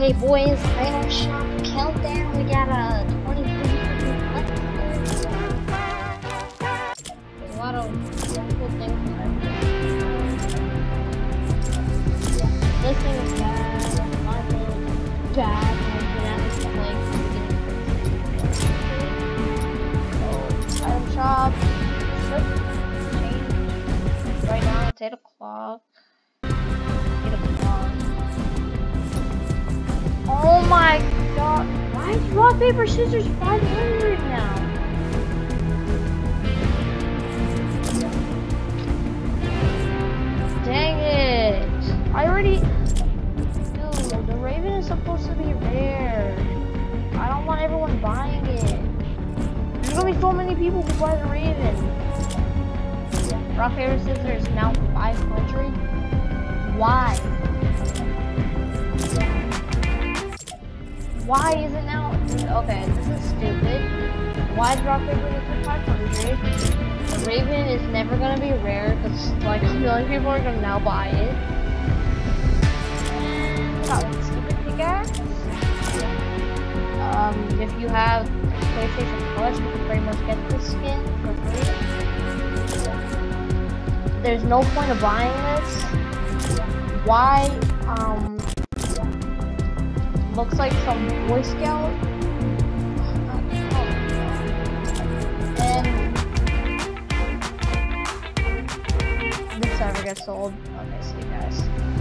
Okay, boys, item shop countdown. We got a 20 left. A lot of cool things. This thing is bad. Item shop. Right now it's 8 o'clock. Why is rock, paper, scissors 500 now? Dang it. I already... Dude, the Raven is supposed to be rare. I don't want everyone buying it. There's gonna be so many people who buy the Raven. Rock, paper, scissors now 500? Why? Why is it now? Okay, this is stupid. Why is rock paper scissors 500? The Raven is never gonna be rare because like a million people are gonna now buy it. Got one stupid pickaxe. Um, if you have PlayStation Plus, you can pretty much get this skin for free. There's no point of buying this. Why? Um, looks like some Boy Scout. And this ever gets sold. Oh, okay.